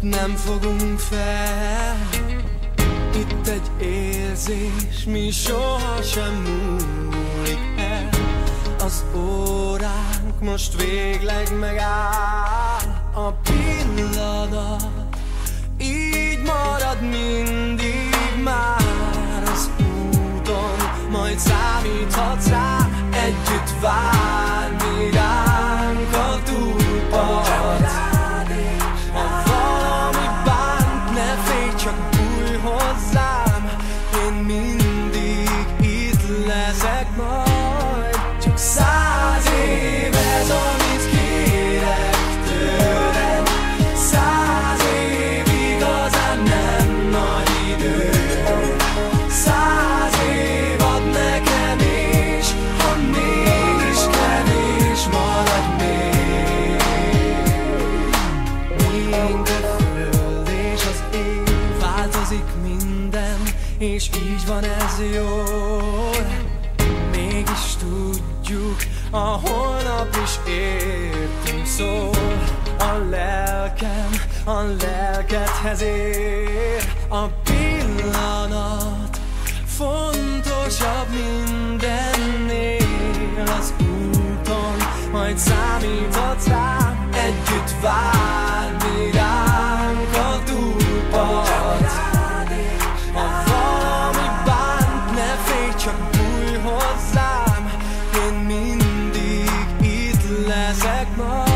nem fogunk fel. Itt egy érzés, mi sohasem múlik el. Az óránk most végleg megáll. A pillanat így marad mindig már. Az úton Majd számíthatsz rám, együtt vár, míg ránk a túlpart és így van ez jó Mégis tudjuk, a holnap is értünk szól. A lelkem, a lelkedhez ér. A pillanat fontosabb mindennél. Az úton majd számíthatsz rám Együtt rám as like more